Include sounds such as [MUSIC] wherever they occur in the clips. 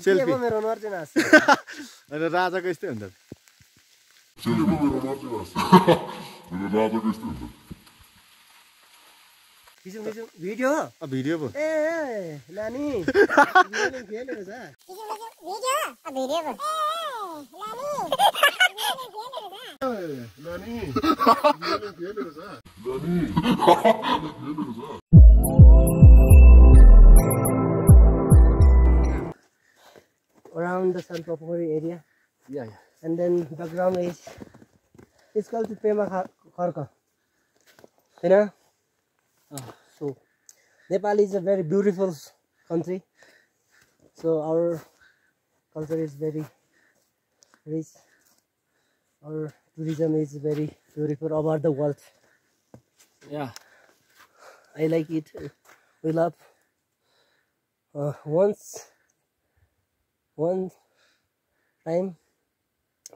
Selfie मेरो अनुहार चाहिँ नाच्छ अनि राजाको यस्तै हुन्छ भिडियो अब भिडियो पो ए ए, नानी around the Sanpopuri area. Yeah, yeah. And then background is it's called the Pema Karka. You know? Oh. So Nepal is a very beautiful country. So our culture is very rich. Our tourism is very beautiful over the world. Yeah. I like it. We love. Uh, once one time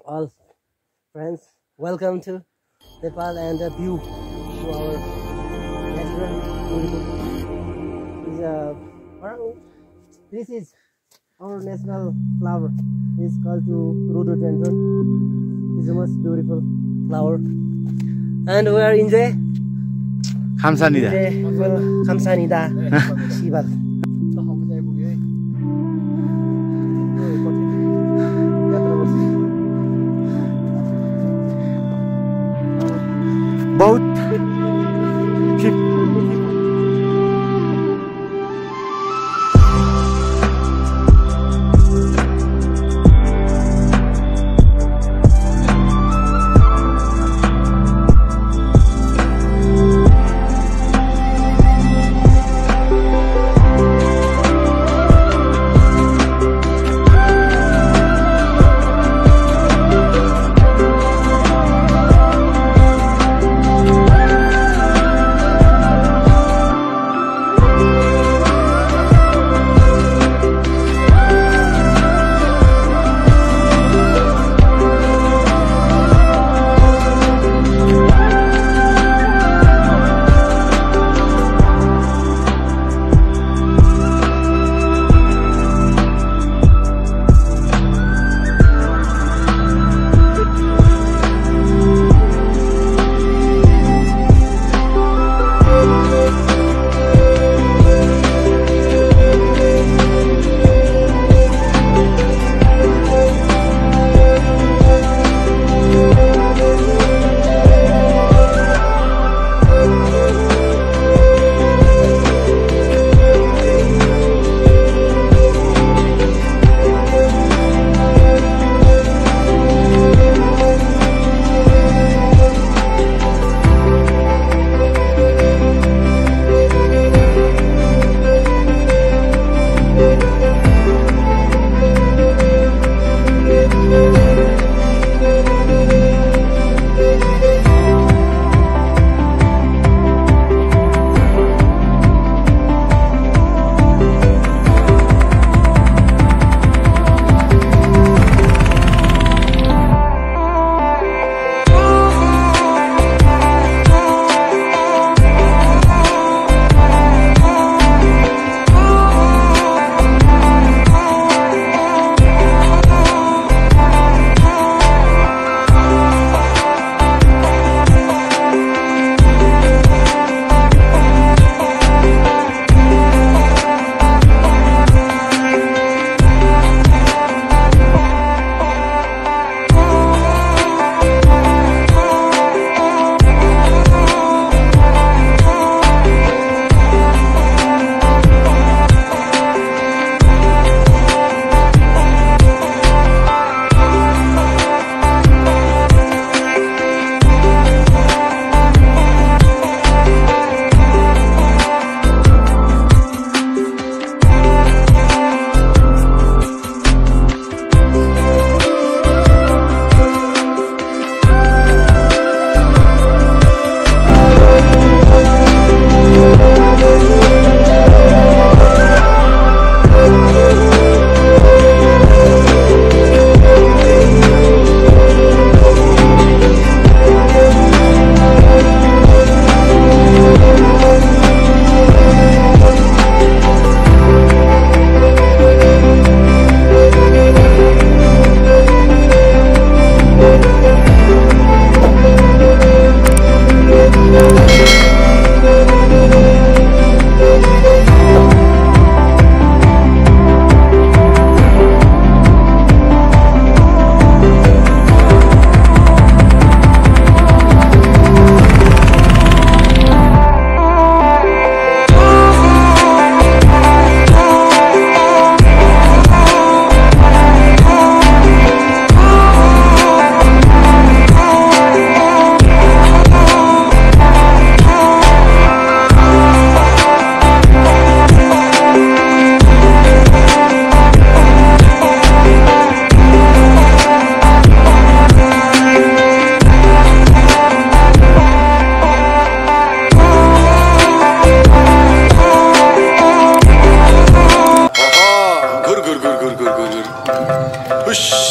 all friends welcome to Nepal and a view to our natural this is our national flower. It's called to rhododendron it's the most beautiful flower. And we are in the Khamsanida Khamsanida [LAUGHS] बहुत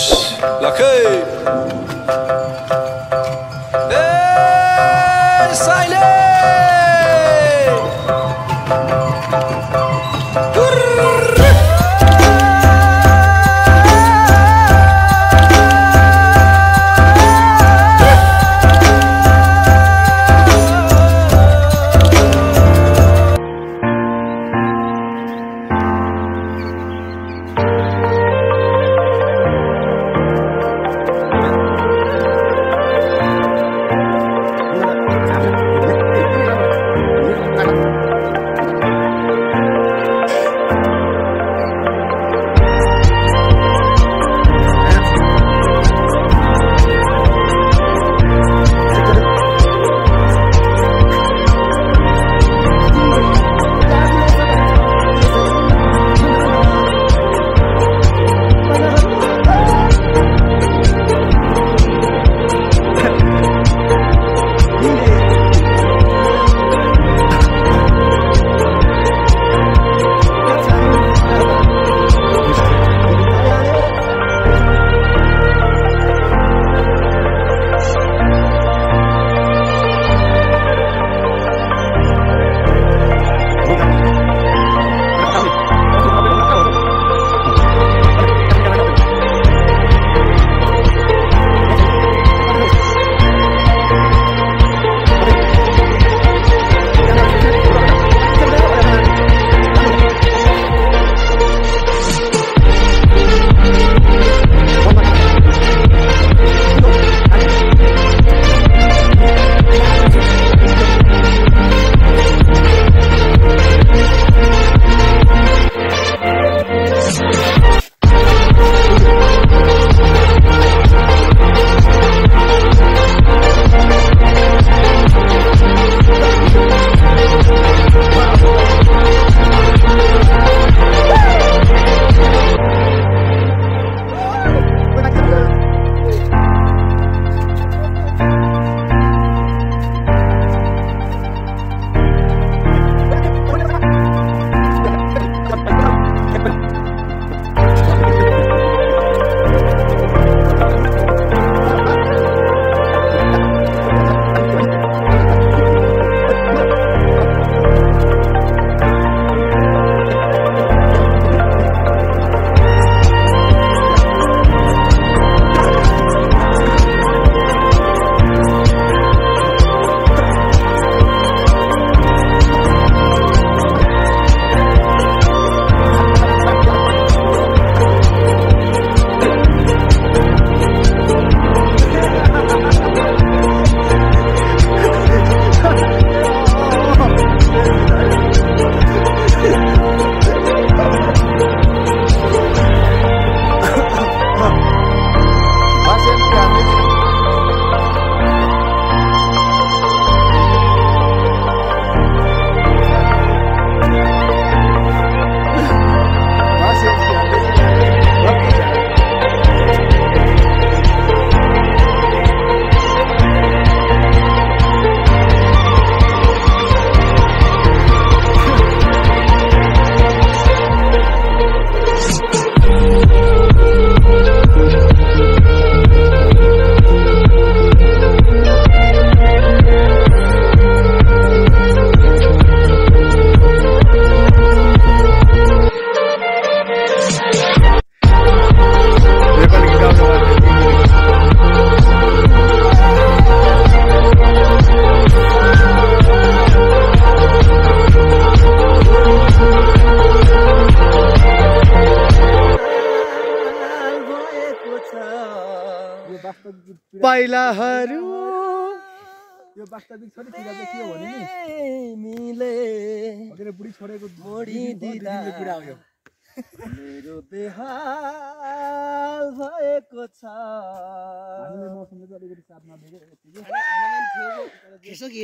हुस यसो कि?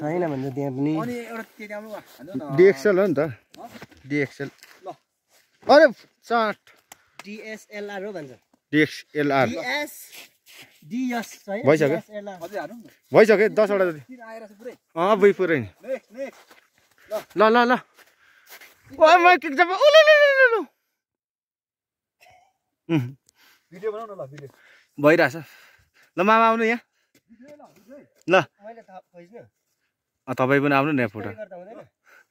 छैन भन्छ त्यहाँ पनि। डिएक्सएल हो नि त। डिएक्सएल। ल। अरे चाट। डिएसएलआर हो भन्छ। डिएक्सएलआर भइसक्यो? भइसक्यो दसवटा जति अँ पुरै। ल ल ल। ओ म किक जब ओ ल ल ल ल ल। उम्, भिडियो बनाउ न ल भिडियो। भइरहेछ। ल मामा आउनु यहाँ। ल तपाईँ पनि आउनु न यहाँ फोटो।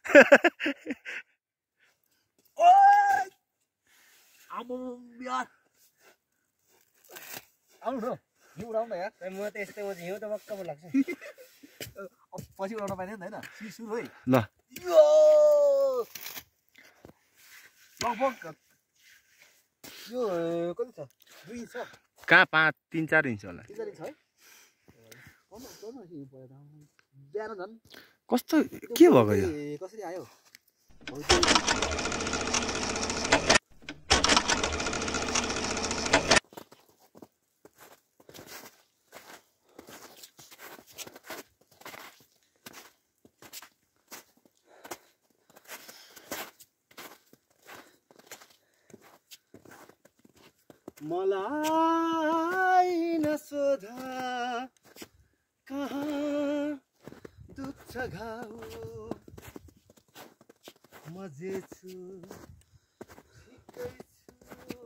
[LAUGHS] आउनु हिउँ उडाउनु यार म त यस्तै म हिउँ त पो लाग्छ। पछि उडाउन पाइने नि त होइन? सि सुरु है। ल। यो! लगभग यो कति छ दुई छ कहाँ पाँच तिन चार इन्च होला तिन चार है बिहान झन् कस्तो के भएको यो कसरी आयो मलाई नसोधा कहाँ दुख्छ घाउ। म जे छु ठिकै छु।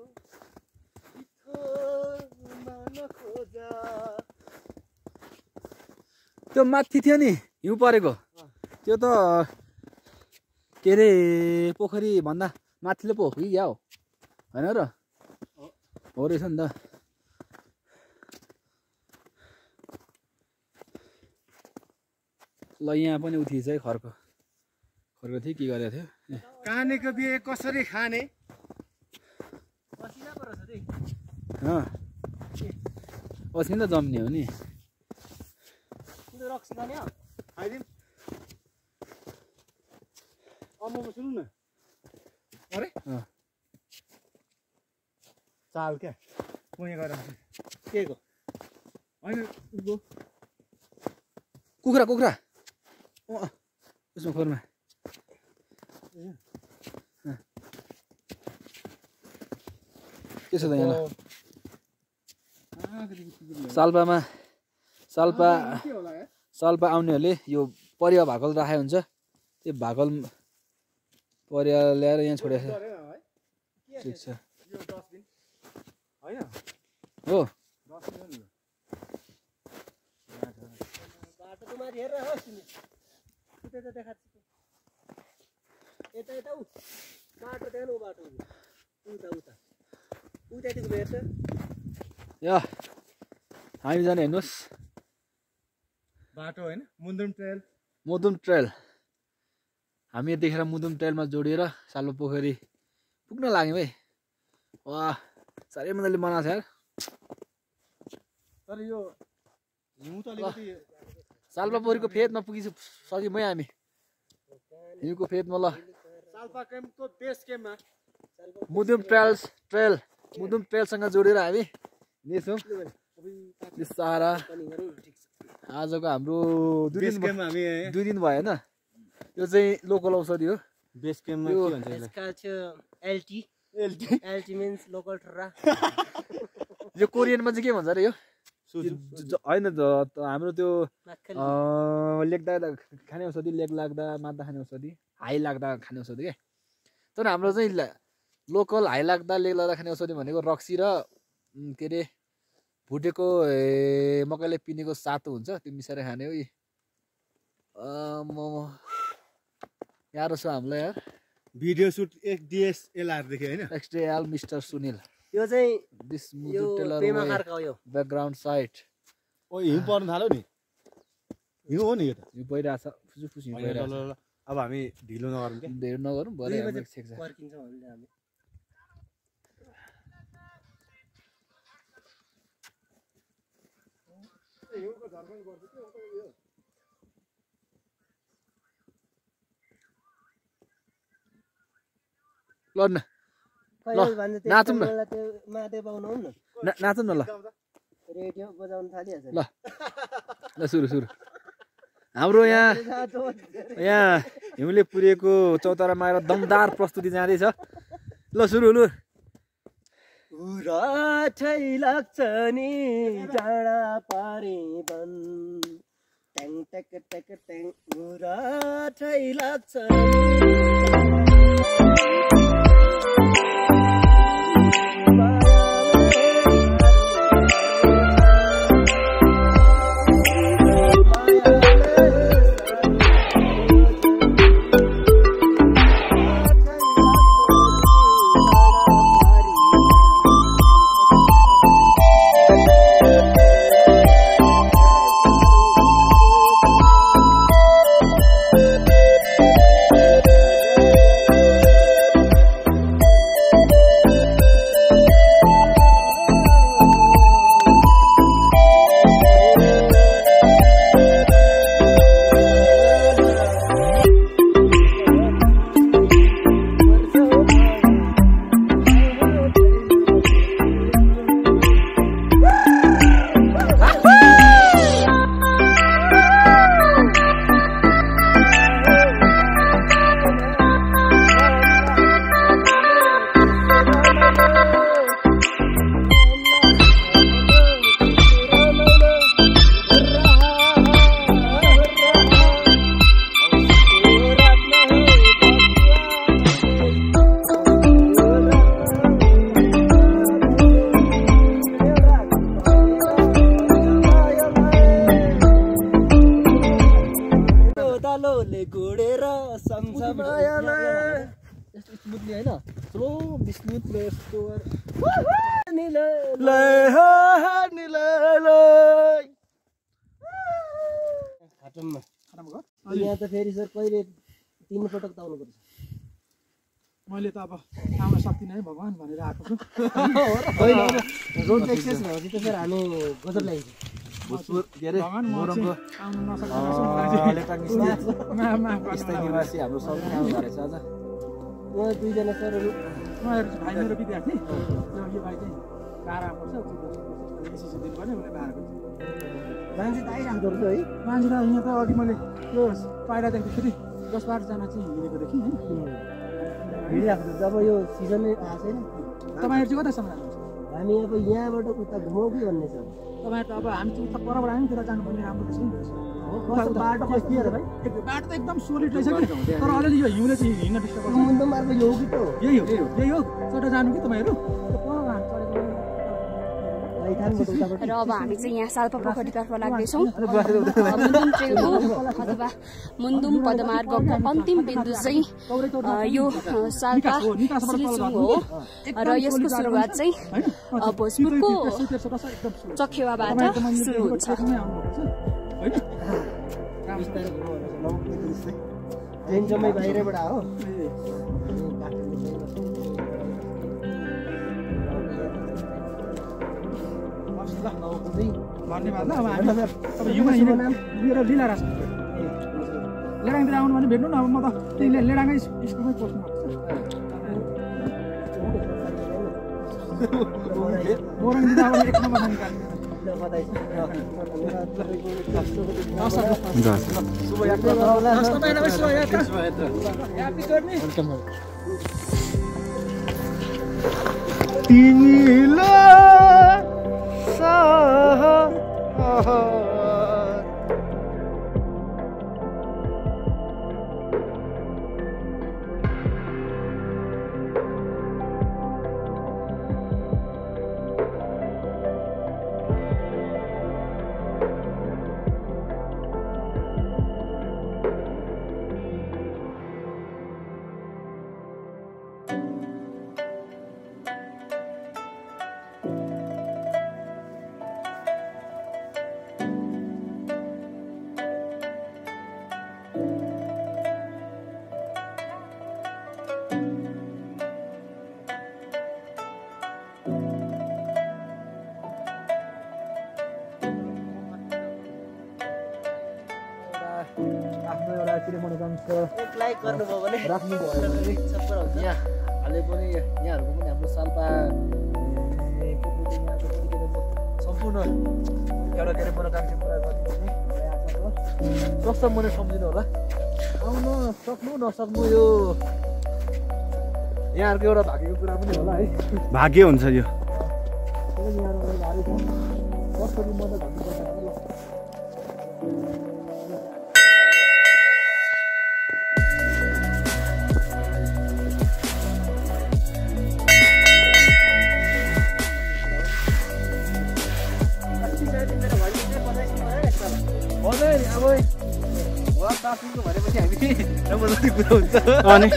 त्यो माथि थियो नि हिउँ परेको। त्यो त के अरे पोखरी भन्दा माथिल्लो पो हो कि क्या हो? होइन र? हो रहेछ नि त ल यहाँ पनि उठिएछ है खर्क खर्क थियो के गरेको थियो? ए, कानेको बिहे कसरी खाने? पसिना पो रहेछ त्यही। अँ। पछि त जम्ने हो नि। सुन्नु न। अरे। चाल क्या? कुहीँ गएर के। को होइन। कुखुरा कुखुरा उसमा खोरमा के छ त यहाँ साल्पामा साल्पा साल्पा आउनेहरूले यो परिवा भाकल राखेको हुन्छ। त्यो भाकल परिवा ल्याएर यहाँ छोडेको छ? ठिक छ। हो। हामी जाने हेर्नुहोस्। बाटो होइन? मुन्दुम ट्रेल। मुदुम ट्रेल। हामी यतिखेर मुदुम ट्रेलमा जोडिएर सालो पोखरी पुग्न लाग्यौँ है। वाह साह्रै मजाले बनाएको छ यार तर यो हिउँ त अलिकति साल्पा पोखरीको फेदमा पुगिसु सक्यौँ है हामी हिउँको फेदमा ल साल्पा क्याम्पको बेस क्याम्पमा मुदुम ट्रेल्स ट्रेल मुदुम ट्रेलसँग जोडेर हामी हिँड्दैछौँ बिस्तारा पनि गरौँ न ठिक छ आजको हाम्रो दुई दिन दुई दिन भयो होइन यो चाहिँ लोकल औषधि हो बेस क्याम्पमा एलटी मिन्स लोकल ठर्रा। [LAUGHS] यो कोरियनमा चाहिँ के भन्छ अरे यो? होइन हाम्रो त्यो लेख्दा खाने औषधि लेग लाग्दा मात्दा खाने औषधि हाई लाग्दा खाने औषधि क्या तर हाम्रो चाहिँ लोकल हाई लाग्दा लेग लाग्दा खाने औषधि भनेको रक्सी र के अरे भुटेको मकैले पिनेको सातो हुन्छ त्यो मिसाएर खाने हो यी। म यारो छ हामीलाई यार। भिडियो सुट एक डिएसएलआर देख्यो होइन? एक्सट्रेल मिस्टर सुनिल। यो चाहिँ दिस यो पेमा खारका हो यो। ब्याकग्राउन्ड साइट ओ हिउँ पर्नु थाल्यो नि। हिउँ हो नि यो त। यो पहिरहेछ फुसु फुसु ल, ल। अब हामी ढिलो नगरौँ क्या। धेर नगरौँ भरे दुई हाम्रो बजे छेक्छ पर्खिन्छौँ ल न नाचौँ न। नाचौँ न ल। रेडियो बजाउनु थालिहाल्छ। ल। ल सुरु सुरु। हाम्रो यहाँ यहाँ हिउँले पुरिएको चौतारामा आएर दमदार प्रस्तुति जाँदैछ। ल सुरु लु। लाग्छ नि डाँडा पारी बन। ट्याङ ट्याक ट्याक ट्याङ लाग्छ रोड एक्सेस भएपछि त सर हामी होला। निवासी हाम्रो सबै आउनु रहेछ आज उहाँ दुईजना चाहिँ भाइ मेरो विद्यार्थी यो भाइ चाहिँ बाह्र मान्छे त आइरहेको रहेछ है मान्छे त यहाँ त अघि मैले यो पाइला देख्दाखेरि दस बाह्रजना चाहिँ हिँडेको देखेँ होइन हिँडिरहेको छ जब यो सिजनै आएको छैन। तपाईँहरू चाहिँ कतासम्म जानुहुन्छ हामी अब यहाँबाट उता घुमाउ कि भन्ने छ। तपाईँहरू त अब हामी चाहिँ उता परबाट आयौँ त्यता जानुपर्ने राम्रो रहेछ नि। बाटो कस्तो भाइ? बाटो त एकदम सोलिड रहेछ कि? तर अलिअलि यो हिउँले चाहिँ हिँड्न डिस्टर्ब गर्छ। यो हो कि त यही हो। यही हो। चोटो जानु कि तपाईँहरू? र अब हामी चाहिँ यहाँ साल्पा पोखरीतर्फ लाग्दैछौँ। मुन्दुम ट्रेलको अथवा मुन्दुम पदमार्गको अन्तिम बिन्दु चाहिँ यो साल्पा सिलिचुङ हो र यसको सुरुवात चाहिँ भोजपुरको चखेवाबाट सुरु हुन्छ। बाहिरबाट आयो अब लेडाङतिर आउनु भने भेट्नु न अब म त त्यही लेडाङै स्कुलमै पस्नु तिमीलाई यो यहाँहरूको एउटा भाग्यको कुरा पनि होला है भाग्य हुन्छ यो अनि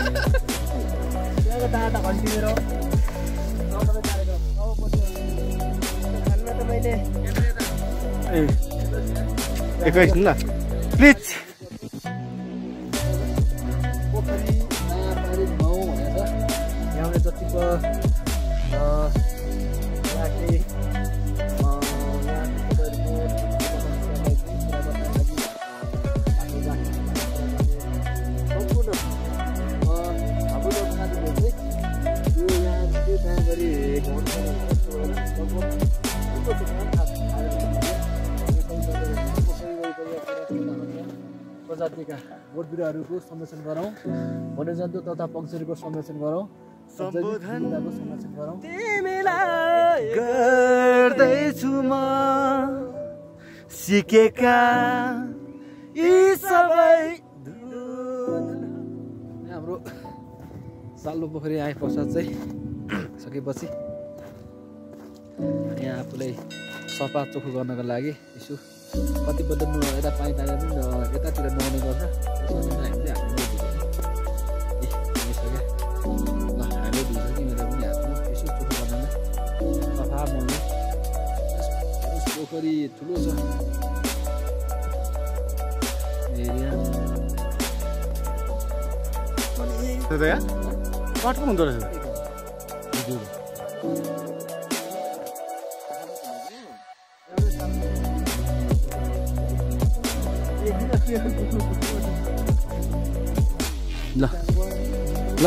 E aí, 的 संरक्षण गरौँ। वन्यजन्तु तथा पक्षीहरूको संरक्षण गरौँ। विविधताको संरक्षण गरौँ। गर्दैछु म सिकेका यी सबै हाम्रो साल्लो पोखरी आए पश्चात चाहिँ सकेपछि यहाँ आफूलाई सफा चोखो गर्नको लागि यसो कतिपय नु- यता पानी तानेर पनि यतातिर नुहाउने गर्छ हामी चाहिँ ल हामीले मेरो पनि हातमा यसो चोखो गर्नमा सफा पोखरी ठुलो छ एरिया कटको हुँदो रहेछ ल।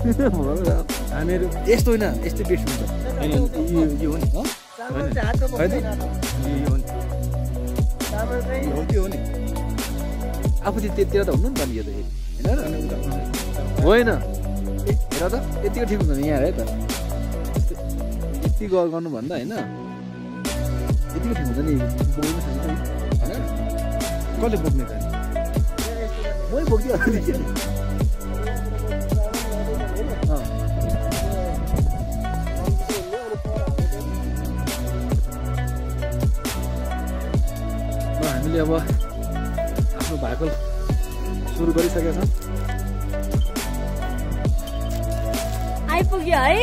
[LAUGHS] हामीहरू यस्तो होइन यस्तै बेस्ट हुन्छ। होइन यो यो हो नि हो? त्यो हो नि। आफू चाहिँ त्यतिर त हुनु नि त नि यो त होइन हेर त यतिको ठिक हुन्छ नि यहाँ है त। यति गर गर्नुभन्दा होइन। यतिको ठिक हुन्छ नि होइन। कसले बोक्ने त? मै बोकिदिइहाल्छु अब आफ्नो भाकल सुरु गरिसकेका छौँ। आइपुग्यो है।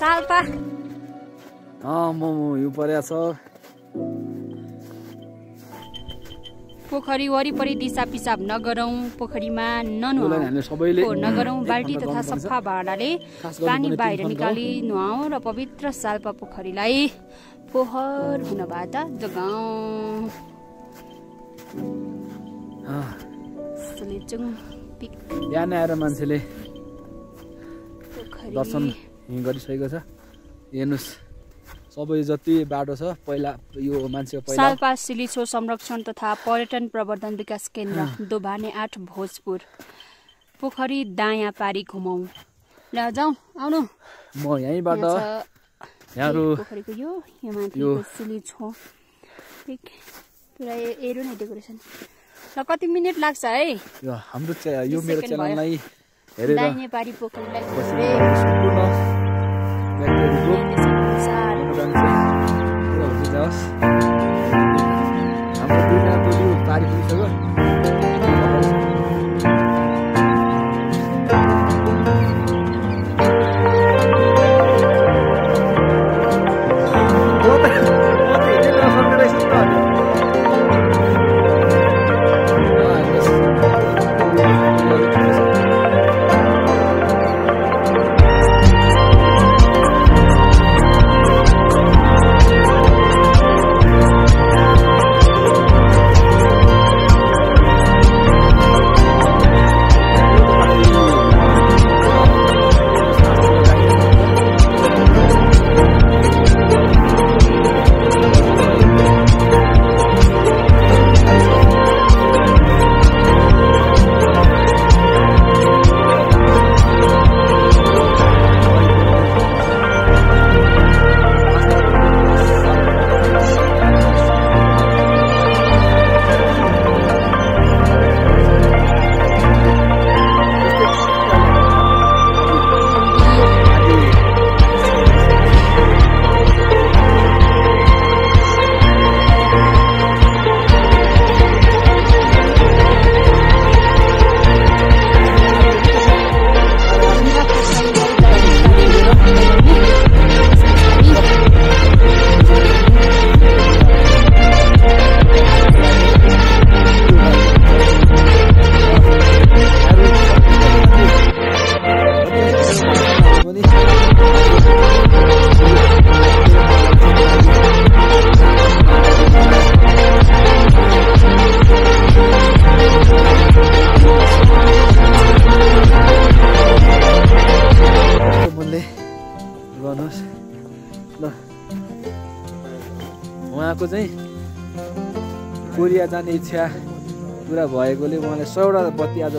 साल्पा। मोमो हिउँ परेको छ। पोखरी वरिपरि दिसा पिसाब नगरौँ। पोखरीमा ननुहाऊ नगरौँ। बाल्टी तथा। सफा भाँडाले पानी बाहिर निकाली नुहाऊ र पवित्र साल्पा पोखरीलाई फोहोर हुनबाट जोगाउँ। अँ, सुलेचुङ पिक। यहाँ नै आएर मान्छेले दर्शन गरिसकेको छ। हेर्नुहोस् सबै जति बाटो छ पहिला यो पहिला साल्पा सिलिछो संरक्षण तथा पर्यटन प्रवर्धन विकास केन्द्र दोभाने आठ भोजपुर। पोखरी दायाँ पारी घुमाउ ल जाउँ आउनु। म यहीँबाट यहाँहरू पोखरीको यो- सिलिछो पिक पुरा ए- हेरौँ न डेकोरेसन। ल कति मिनट लाग्छ है? हाम्रो यो मेरो। च्यानललाई हेरेर पारी पोखरीलाई हाम्रो पारी पुगिसक्यो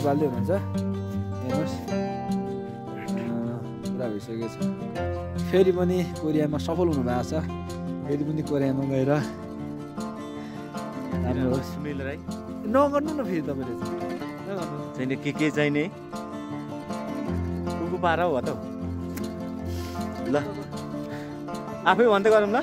बाल्दै हुनुहुन्छ। हेर्नुहोस्। पुरा भइसकेको छ। फेरि पनि कोरियामा सफल हुनुभएको छ। फेरि पनि कोरियामा गएर राम्रो होस् नगर्नु न फेरि तपाईँले। चाहिँ के के चाहिने कुकु पारा हो त ल। आफै भन्दै गरौँ ल।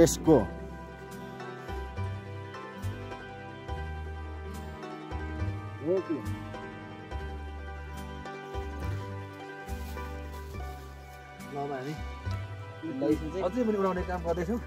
लेट्स गो अझै पनि उडाउने काम गर्दैछौँ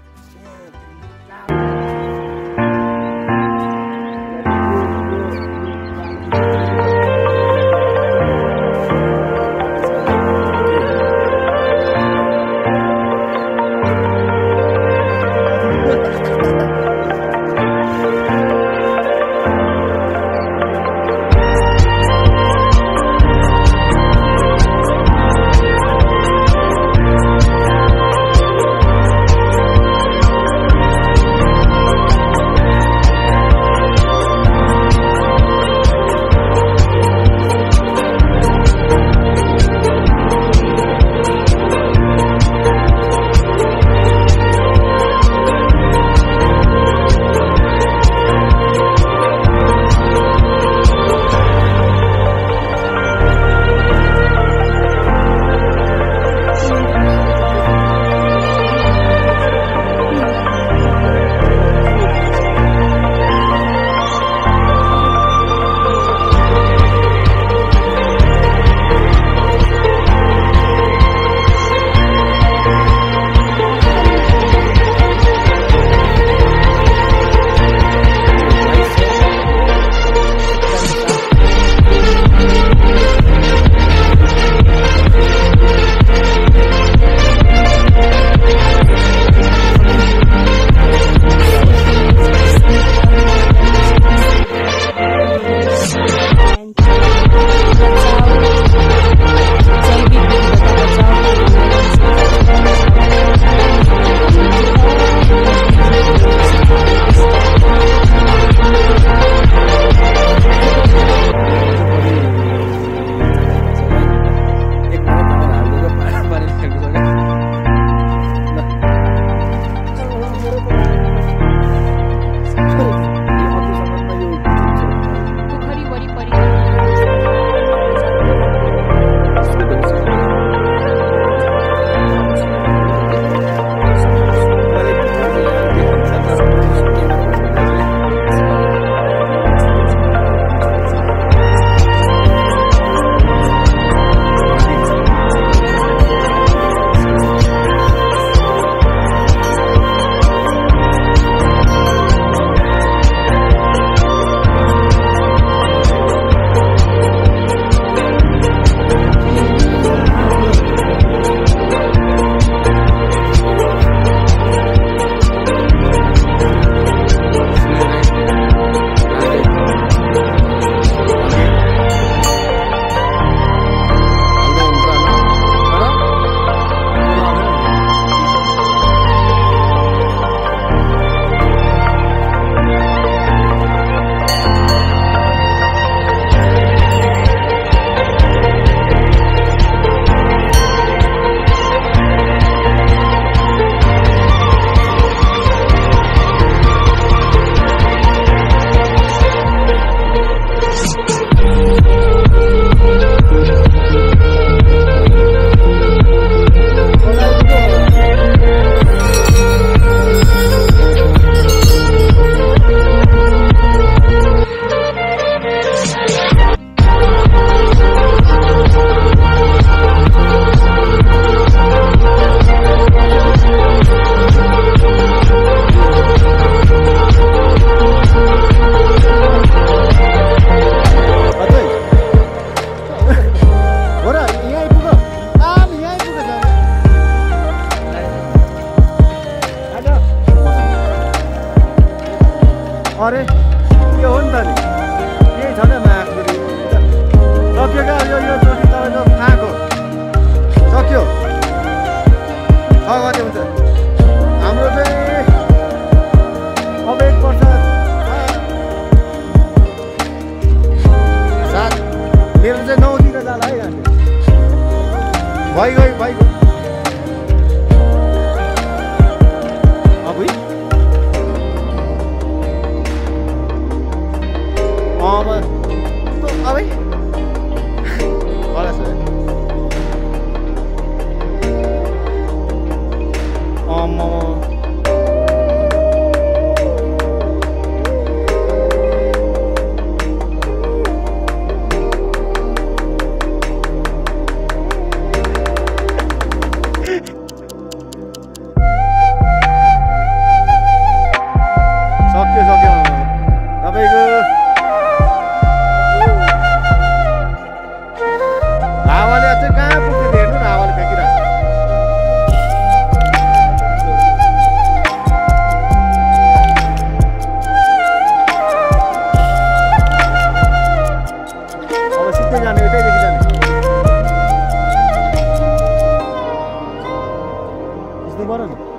또 말하니까.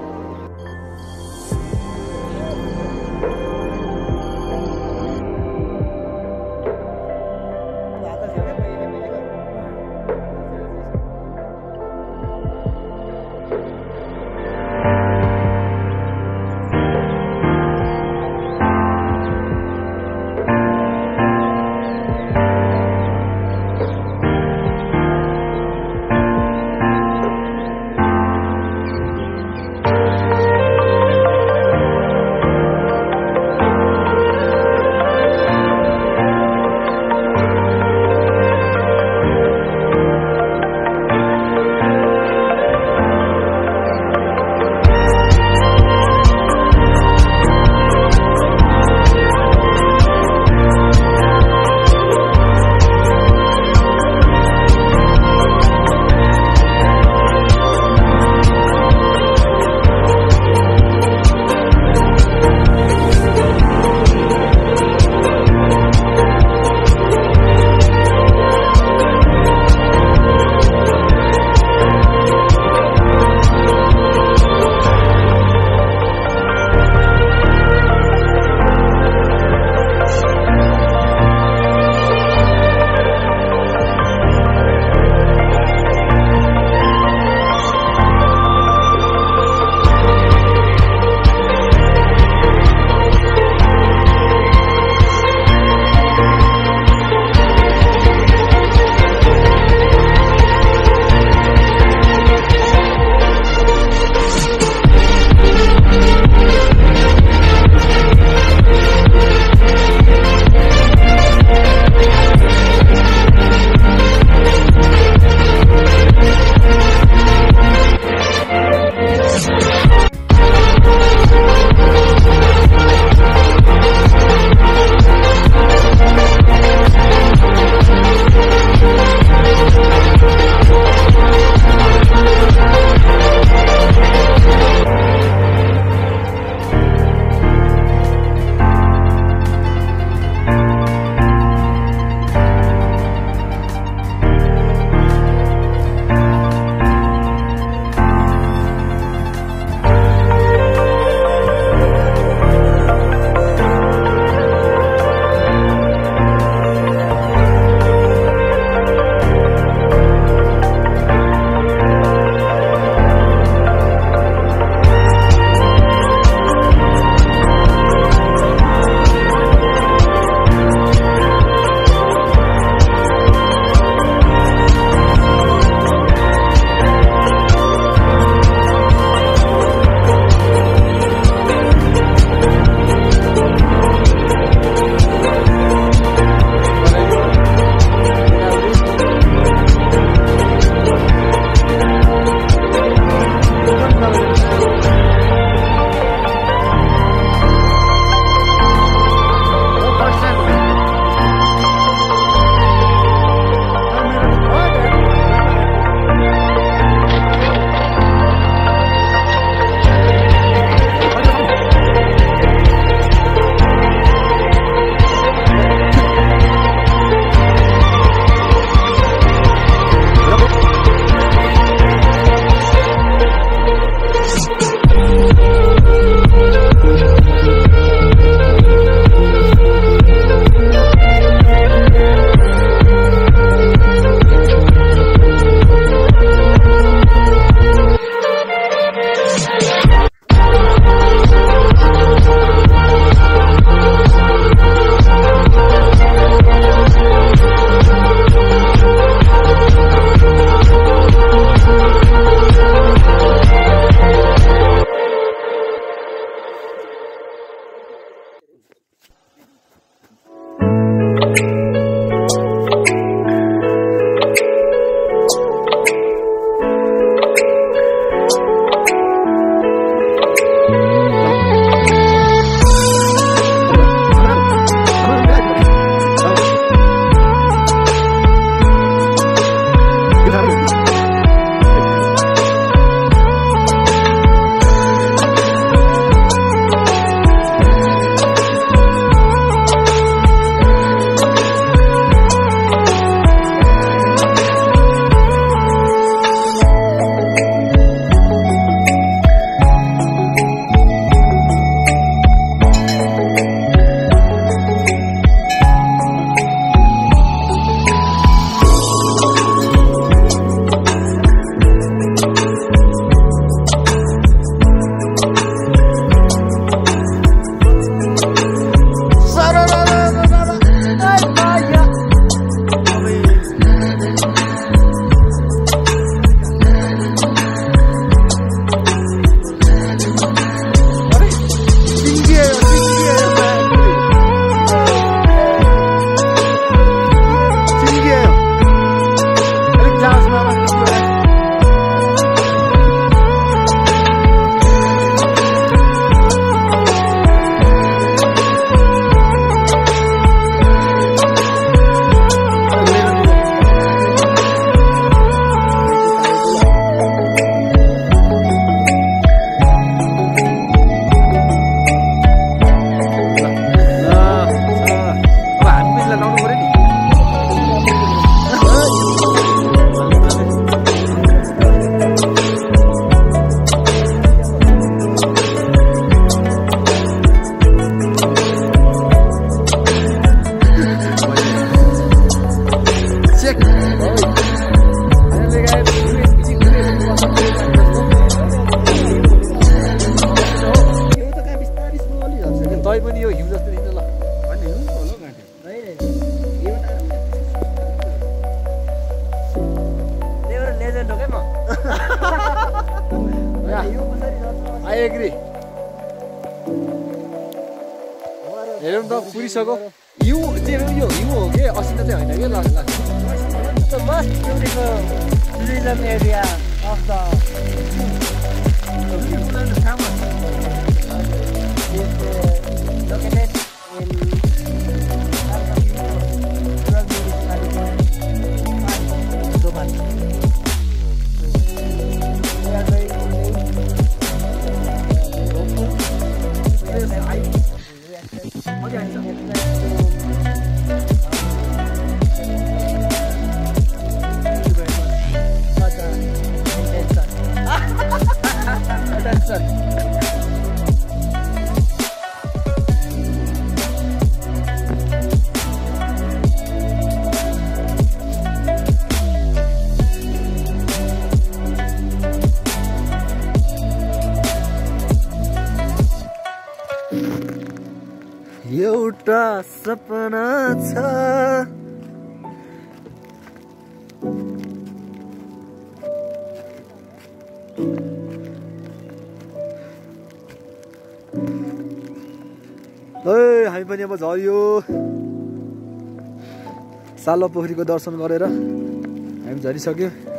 एउटा सपना छ। हामी पनि अब झरियो। सालो पोखरीको दर्शन गरेर हामी झरिसक्यो।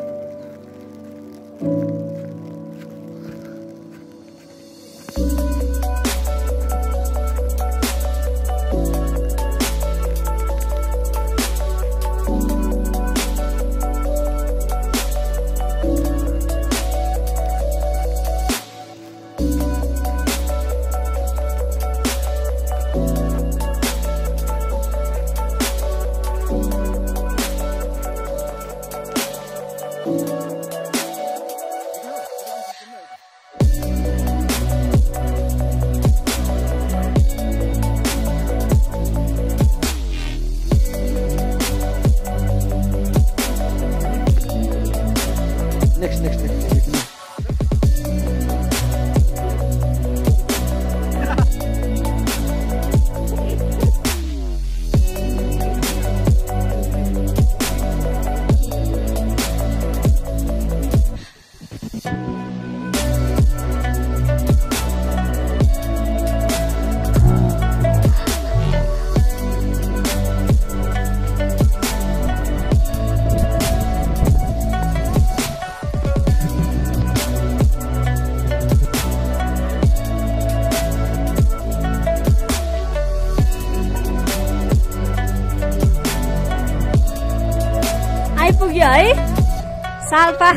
साल्पा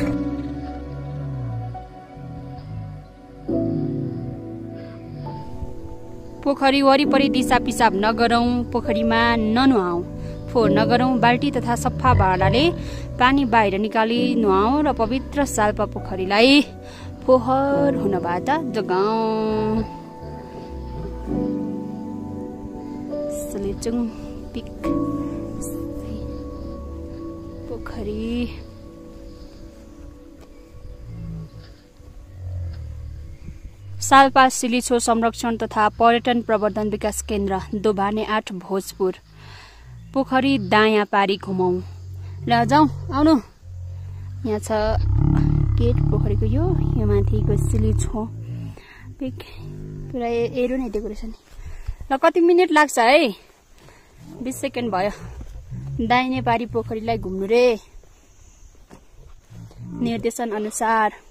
पोखरी वरिपरि दिसा पिसाब नगरौँ पोखरीमा ननुहाऊ फोहोर नगरौँ बाल्टी तथा सफा भाँडाले पानी बाहिर निकाली नुहाऊ र पवित्र साल्पा पोखरीलाई फोहोर हुनबाट जोगाउँ। पिक। पोखरी। सालपा सिलिछो संरक्षण तथा पर्यटन प्रवर्धन विकास केन्द्र दोभाने आठ भोजपुर। पोखरी दायाँ पारी घुमाउँ। ल जाउँ आउनु। यहाँ छ गेट पोखरीको यो यो माथिको सिलिछो पुरा हेरौँ न डेकोरेसन ल कति मिनट लाग्छ है? बिस सेकेन्ड भयो। दाहिने पारी पोखरीलाई घुम्नु रे। निर्देशन अनुसार।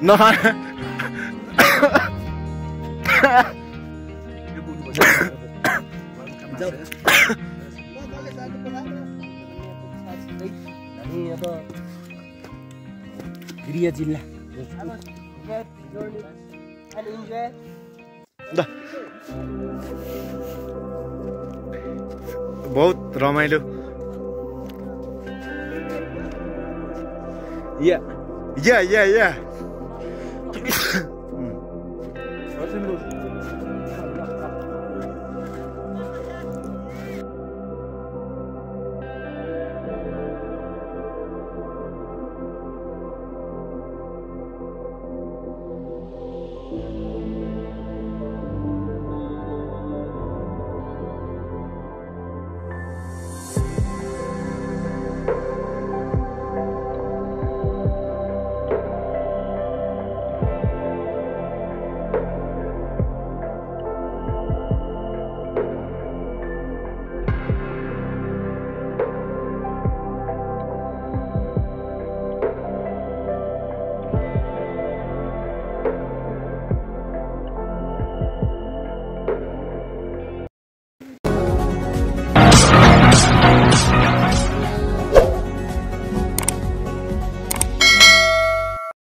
Enjoy बहुत रमाइलो या या या या